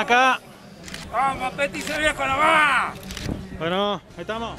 acá. ¡Vamos, Peti, se viejo, la va! Bueno, estamos.